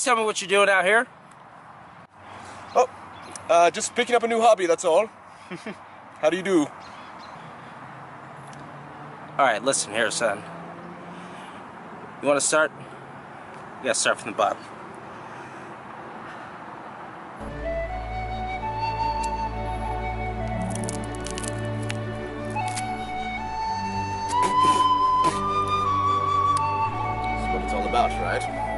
please tell me what you're doing out here. Oh, uh, just picking up a new hobby, that's all. How do you do? Alright, listen here, son. You want to start? You gotta start from the bottom. That's what it's all about, right?